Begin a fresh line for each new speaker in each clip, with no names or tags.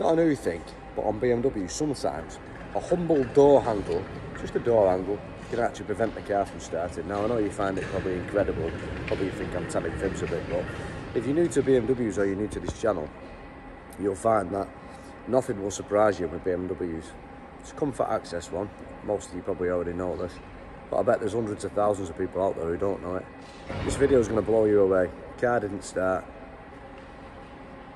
not a new thing, but on BMW sometimes a humble door handle, just a door handle, can actually prevent the car from starting. Now I know you find it probably incredible, probably you think I'm telling fibs a bit, but if you're new to BMWs or you're new to this channel, you'll find that nothing will surprise you with BMWs. It's a comfort access one, most of you probably already know this, but I bet there's hundreds of thousands of people out there who don't know it. This video is going to blow you away. Car didn't start.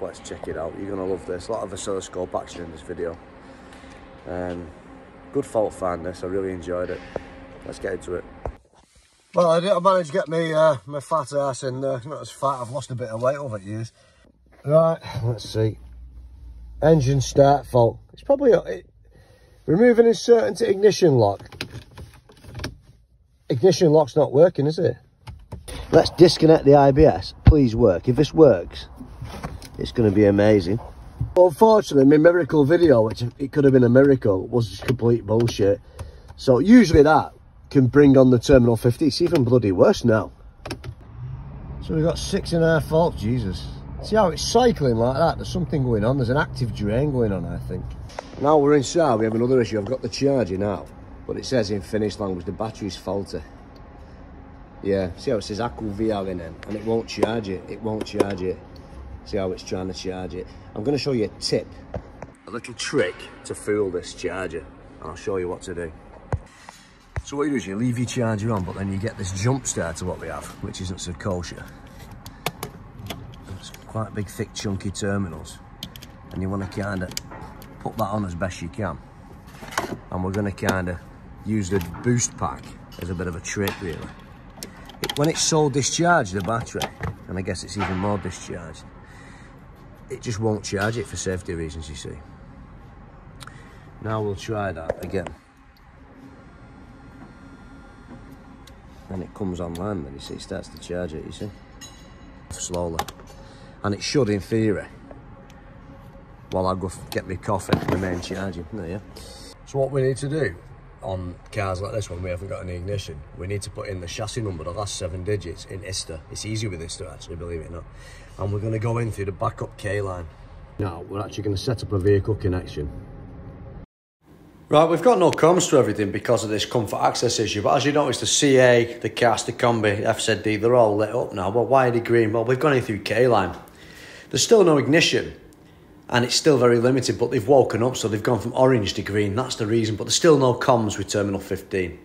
Let's check it out. You're going to love this. A lot of oscilloscope action in this video. Um, good fault find this. I really enjoyed it. Let's get into it. Well, I, did, I managed to get me uh, my fat ass in there. Not as fat. I've lost a bit of weight over the years. Right, let's see. Engine start fault. It's probably it, removing insert into ignition lock. Ignition lock's not working, is it? Let's disconnect the IBS. Please work. If this works, it's going to be amazing. Unfortunately, my miracle video, which it could have been a miracle, was complete bullshit. So usually that can bring on the Terminal 50. It's even bloody worse now. So we've got six and a half volts, Jesus. See how it's cycling like that? There's something going on. There's an active drain going on, I think. Now we're inside, we have another issue. I've got the charger now, but it says in Finnish language the battery's faulty. Yeah, see how it says Akku Viallinen, and it won't charge it. It won't charge it. See how it's trying to charge it. I'm going to show you a tip, a little trick to fool this charger, and I'll show you what to do. So what you do is you leave your charger on, but then you get this jump starter what we have, which isn't so kosher. It's quite big, thick, chunky terminals. And you want to kind of put that on as best you can. And we're going to kind of use the boost pack as a bit of a trick, really. When it's so discharged, the battery, and I guess it's even more discharged, it just won't charge it for safety reasons, you see. Now we'll try that again. and it comes online then you see. It starts to charge it you see. Slowly. And it should in theory while I go get my coffee remain charging. There yeah so what we need to do on cars like this one, we haven't got any ignition we need to put in the chassis number the last seven digits in ISTA it's easy with ISTA actually believe it or not and we're going to go in through the backup K line now we're actually going to set up a vehicle connection Right, we've got no comms to everything because of this comfort access issue, but as you notice, the CA, the CAS, the Combi, FZD, they're all lit up now. Well, why are they green? Well, we've gone in through K-line. There's still no ignition, and it's still very limited, but they've woken up, so they've gone from orange to green. That's the reason, but there's still no comms with Terminal 15.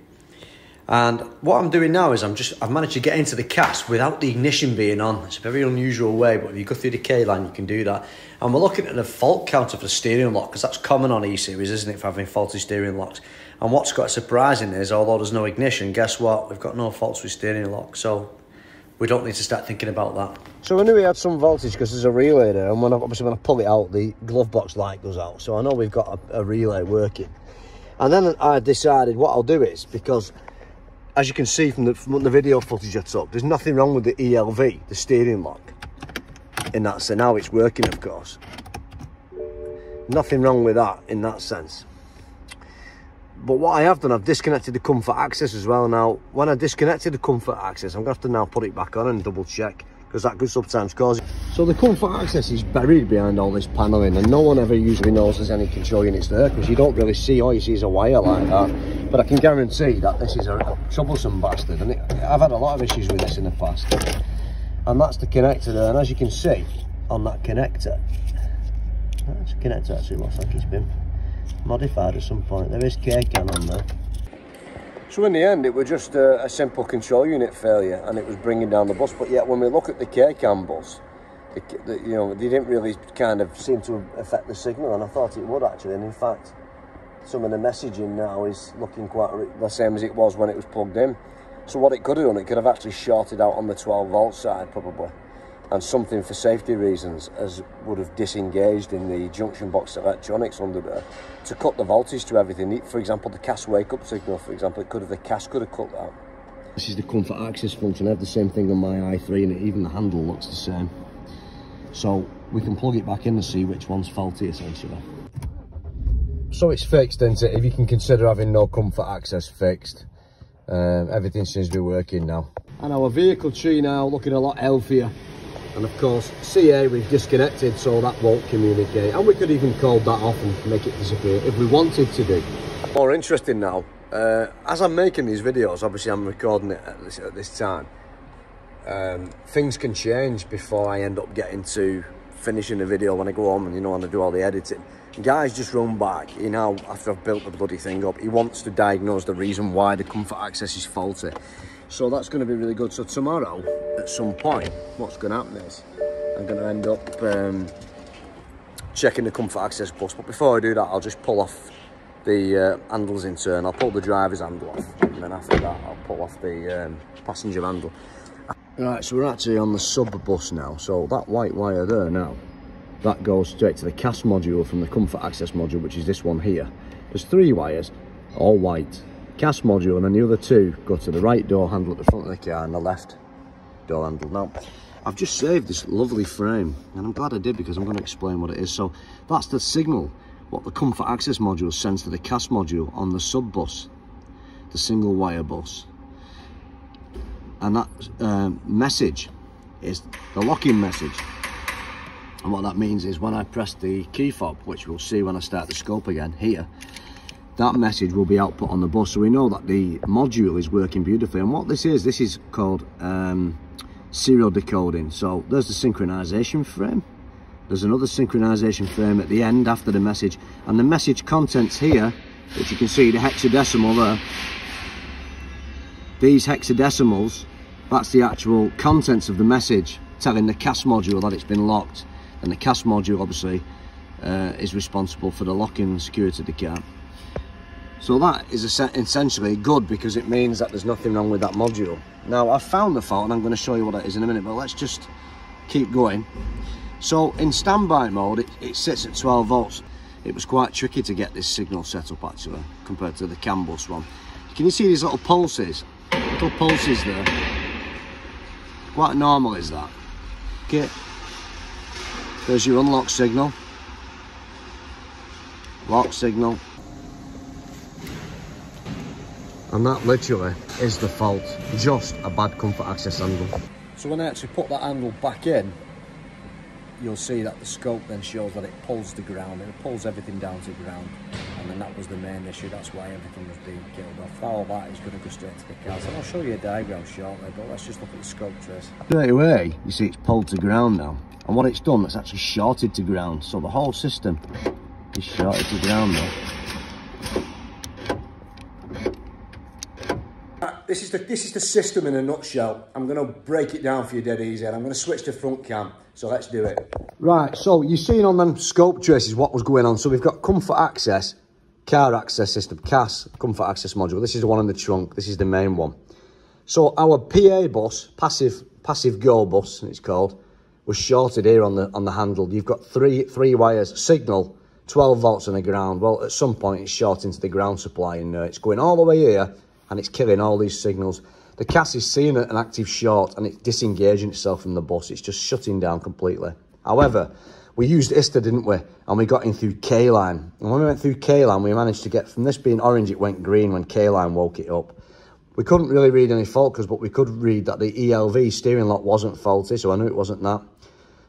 And what I'm doing now is I'm just, I've managed to get into the CAS without the ignition being on. It's a very unusual way, but if you go through the K line, you can do that. And we're looking at a fault counter for the steering lock, because that's common on E-Series, isn't it, for having faulty steering locks. And what's got surprising is, although there's no ignition, guess what? We've got no faults with steering lock, so we don't need to start thinking about that. So I knew we had some voltage because there's a relay there, and when I, obviously when I pull it out, the glove box light goes out. So I know we've got a, a relay working. And then I decided what I'll do is, because as you can see from the, from the video footage I took, there's nothing wrong with the ELV, the steering lock. In that sense, now it's working, of course. Nothing wrong with that in that sense. But what I have done, I've disconnected the comfort access as well. Now, when I disconnected the comfort access, I'm going to have to now put it back on and double check because that could sometimes cause. So the comfort access is buried behind all this paneling and no one ever usually knows there's any control units there because you don't really see, all you see is a wire like that. But I can guarantee that this is a, a troublesome bastard and it, I've had a lot of issues with this in the past. And that's the connector there and as you can see on that connector, that's a connector actually looks like it's been modified at some point. There is K-CAN on there. So in the end, it was just a, a, simple control unit failure, and it was bringing down the bus. But yet, when we look at the K-CAN bus, the, the, you know, they didn't really kind of seem to affect the signal, and I thought it would actually. And in fact, some of the messaging now is looking quite the same as it was when it was plugged in. So what it could have done, it could have actually shorted out on the 12 volt side probably and something for safety reasons as would have disengaged in the junction box electronics under there to cut the voltage to everything. For example, the CAS wake up signal, for example, it could have the CAS could have cut that. This is the comfort access function. I have the same thing on my i3 and even the handle looks the same. So we can plug it back in and see which one's faulty essentially. So it's fixed, isn't it? If you can consider having no comfort access fixed, um, everything seems to be working now. And our vehicle tree now looking a lot healthier And of course, CA we've disconnected so that won't communicate. And we could even call that off and make it disappear if we wanted to do. More interesting now, uh, as I'm making these videos, obviously I'm recording it at this, at this time, um, things can change before I end up getting to finishing the video when I go home and you know when I do all the editing. Guys just run back, you know, after I've built the bloody thing up, he wants to diagnose the reason why the comfort access is faulty. So that's going to be really good. So tomorrow, at some point, what's going to happen is I'm going to end up um, checking the comfort access bus. But before I do that, I'll just pull off the uh, handles in turn. I'll pull the driver's handle off, and then after that, I'll pull off the um, passenger handle. Right, so we're actually on the sub bus now. So that white wire there now, that goes straight to the CAS module from the comfort access module, which is this one here. There's three wires, all white. CAS module, and then the other two go to the right door handle at the front of the car and the left door handle. Now, I've just saved this lovely frame, and I'm glad I did because I'm going to explain what it is. So that's the signal, what the comfort access module sends to the CAS module on the sub bus, the single wire bus and that um, message is the locking message and what that means is when I press the key fob which we'll see when I start the scope again here that message will be output on the bus. So we know that the module is working beautifully. And what this is this is called um, serial decoding. So there's the synchronization frame. There's another synchronization frame at the end after the message. And the message contents here which you can see the hexadecimal there. These hexadecimals that's the actual contents of the message telling the CAS module that it's been locked. And the CAS module obviously uh, is responsible for the locking security of the car so that is essentially good because it means that there's nothing wrong with that module. Now I've found the fault and I'm going to show you what that is in a minute but let's just keep going. So in standby mode it, it sits at 12 volts. It was quite tricky to get this signal set up actually compared to the bus one. Can you see these little pulses? Little pulses there. Quite normal is that. Okay. There's your unlock signal. Lock signal and that literally is the fault. Just a bad comfort access handle so when I actually put that handle back in you'll see that the scope then shows that it pulls the ground. It pulls everything down to the ground. And then that was the main issue. That's why everything was being killed off. All that is going to go straight to the car so I'll show you a diagram shortly but let's just look at the scope trace straight away you see it's pulled to ground now. And what it's done it's actually shorted to ground. So the whole system is shorted to ground now this is the this is the system in a nutshell. I'm going to break it down for you dead easy. And I'm going to switch to front cam. So let's do it. Right. So you've seen on them scope traces what was going on. So we've got comfort access, car access system, CAS comfort access module. This is the one in the trunk. This is the main one. So our PA bus, passive passive go bus, it's called, was shorted here on the on the handle. You've got three three wires, signal, 12 volts on the ground. Well, at some point it's short into the ground supply and uh, it's going all the way here and it's killing all these signals. The CAS is seeing an active short and it's disengaging itself from the bus. It's just shutting down completely. However, we used ISTA, didn't we? And we got in through K-line. And when we went through K-line, we managed to get, from this being orange, it went green when K-line woke it up. We couldn't really read any fault codes, but we could read that the ELV steering lock wasn't faulty, so I knew it wasn't that.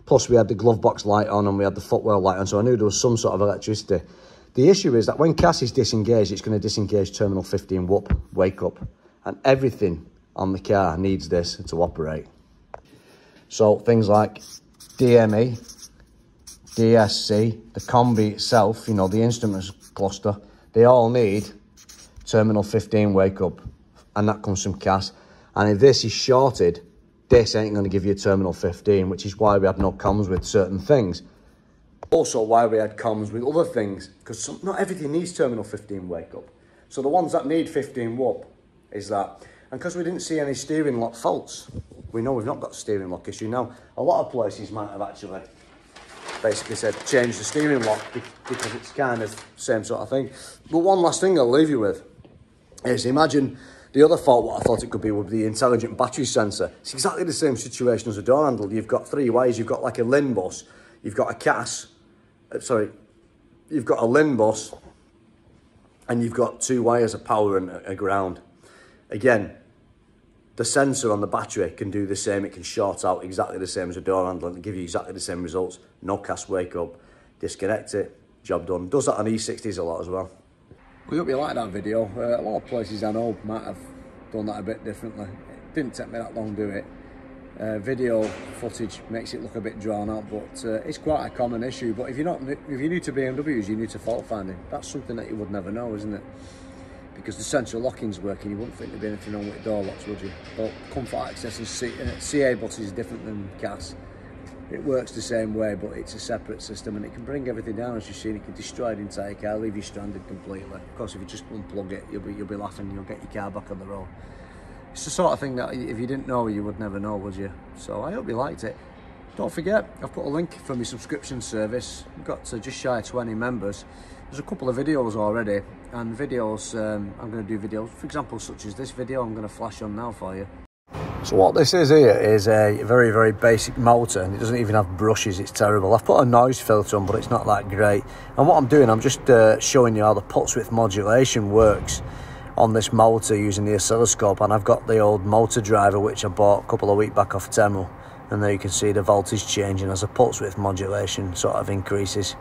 Plus, we had the glove box light on and we had the footwell light on, so I knew there was some sort of electricity. The issue is that when CAS is disengaged, it's going to disengage terminal 15 whoop, wake up. And everything on the car needs this to operate. So things like DME, DSC, the combi itself, you know, the instruments cluster, they all need terminal 15 wake up. And that comes from CAS. And if this is shorted, this ain't going to give you terminal 15, which is why we had no comms with certain things. Also, why we had comms with other things, because not everything needs terminal 15 wake up. So the ones that need 15 whoop is that. And because we didn't see any steering lock faults, we know we've not got steering lock issue. Now, a lot of places might have actually basically said change the steering lock because it's kind of same sort of thing. But one last thing I'll leave you with is imagine the other fault, what I thought it could be, would be the intelligent battery sensor. It's exactly the same situation as a door handle. You've got three wires, you've got like a LIN bus, you've got a CAS, uh, sorry, you've got a LIN bus and you've got two wires of power and a ground. Again, the sensor on the battery can do the same. It can short out exactly the same as a door handle and give you exactly the same results. No CAS wake up, disconnect it, job done. Does that on E60s a lot as well. We hope you like that video. Uh, a lot of places I know might have done that a bit differently. It didn't take me that long to do it. Uh, video footage makes it look a bit drawn out, but uh, it's quite a common issue. But if you're not, if you're new to BMWs, you're new to fault finding. That's something that you would never know, isn't it? Because the central locking's working, you wouldn't think there'd be anything wrong with door locks, would you? But comfort access and C, uh, CA buses is different than CAS. It works the same way, but it's a separate system, and it can bring everything down. As you've seen, it can destroy the entire car, leave you stranded completely. Of course, if you just unplug it, you'll be you'll be laughing. You'll get your car back on the road. It's the sort of thing that if you didn't know, you would never know, would you? So I hope you liked it. Don't forget, I've put a link for my subscription service. We've got to just shy of 20 members. There's a couple of videos already, and videos, um, I'm going to do videos, for example, such as this video I'm going to flash on now for you. So what this is here is a very, very basic motor, and it doesn't even have brushes, it's terrible. I've put a noise filter on, but it's not that great. And what I'm doing, I'm just uh, showing you how the pulse width modulation works on this motor using the oscilloscope and I've got the old motor driver which I bought a couple of weeks back off Temu and there you can see the voltage changing as the pulse width modulation sort of increases.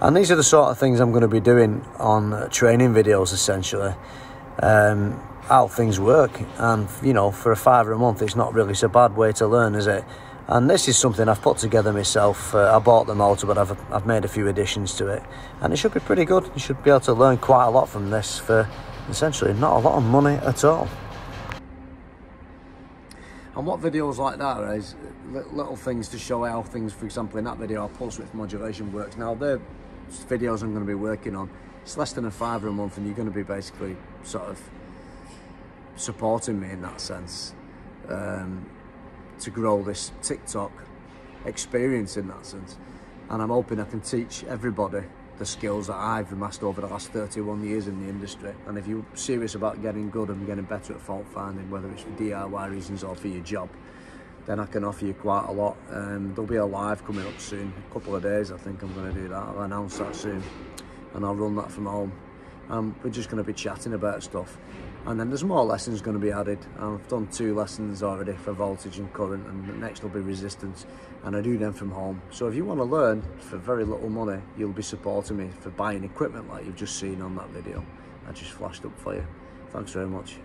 And these are the sort of things I'm going to be doing on uh, training videos essentially. Um, how things work and you know for a fiver a month it's not really so bad way to learn is it? And this is something I've put together myself uh, I bought the motor but I've, I've made a few additions to it. And it should be pretty good. You should be able to learn quite a lot from this for essentially not a lot of money at all. And what videos like that is little things to show how things, for example, in that video, how pulse width modulation works. Now, the videos I'm going to be working on, it's less than a fiver a month, and you're going to be basically sort of supporting me in that sense um, to grow this TikTok experience in that sense. And I'm hoping I can teach everybody the skills that I've amassed over the last 31 years in the industry. And if you're serious about getting good and getting better at fault finding, whether it's for DIY reasons or for your job, then I can offer you quite a lot. Um, there'll be a live coming up soon, a couple of days I think I'm going to do that. I'll announce that soon and I'll run that from home. Um, we're just going to be chatting about stuff. And then there's more lessons going to be added. I've done two lessons already for voltage and current, and next will be resistance. And I do them from home. So if you want to learn for very little money, you'll be supporting me for buying equipment like you've just seen on that video. I just flashed up for you. Thanks very much.